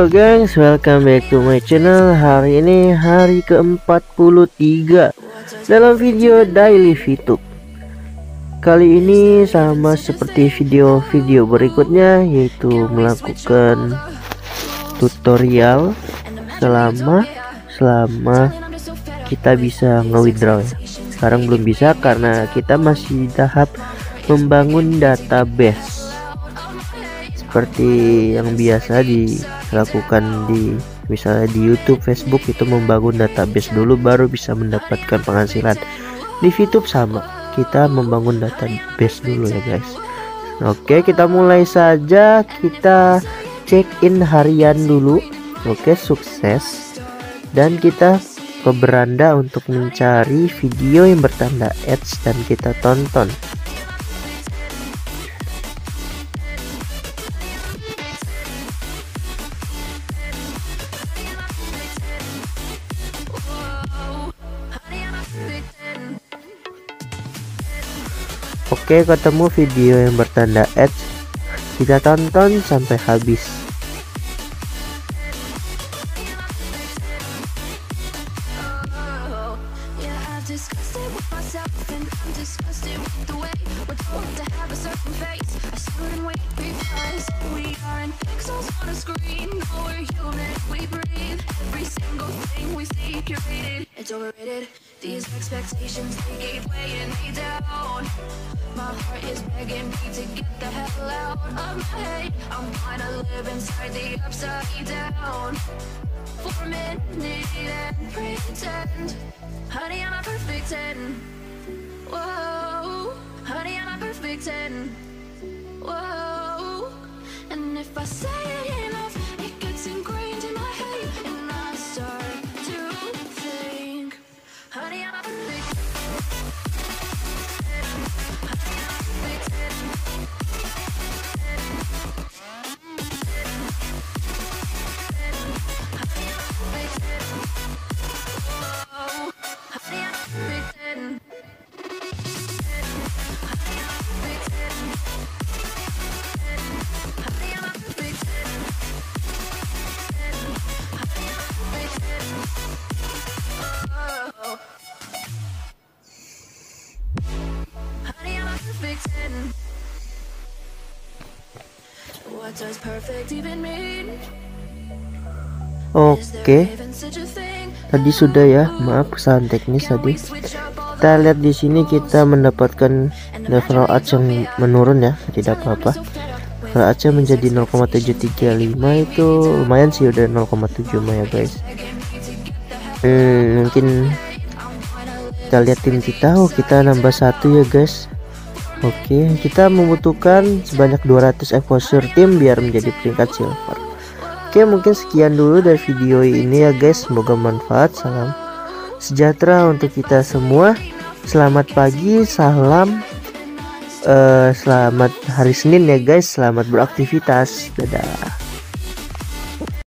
Halo guys, welcome back to my channel. Hari ini hari ke-43 Dalam video daily VTube. Kali ini sama seperti video-video berikutnya Yaitu melakukan tutorial Selama Selama kita bisa nge-withdraw. Sekarang belum bisa karena kita masih tahap membangun database seperti yang biasa dilakukan di misalnya di YouTube, Facebook itu membangun database dulu baru bisa mendapatkan penghasilan. Di YouTube sama, kita membangun database dulu ya guys. Oke, kita mulai saja. Kita check in harian dulu. Oke, sukses. Dan kita ke beranda untuk mencari video yang bertanda ads dan kita tonton. Oke ketemu video yang bertanda ads Kita tonton sampai habis. My heart is begging me to get the hell out of my head. I'm gonna live inside the upside down. For a minute and pretend. Honey, I'm a perfect 10 Ten. What does perfect even mean? Is Oke, tadi sudah ya. Maaf kesalahan teknis tadi. Kita lihat di sini kita mendapatkan level ads yang menurun ya, tidak apa-apa. Level ads menjadi 0,735 itu lumayan sih udah 0,7 ya guys. Hmm, mungkin kita lihat tim kita, oh kita nambah satu ya guys. Oke, kita membutuhkan sebanyak 200 exposure tim biar menjadi peringkat silver. Oke, mungkin sekian dulu dari video ini ya guys. Semoga bermanfaat. Salam sejahtera untuk kita semua. Selamat pagi, salam eh, selamat hari Senin ya guys. Selamat beraktivitas. Dadah.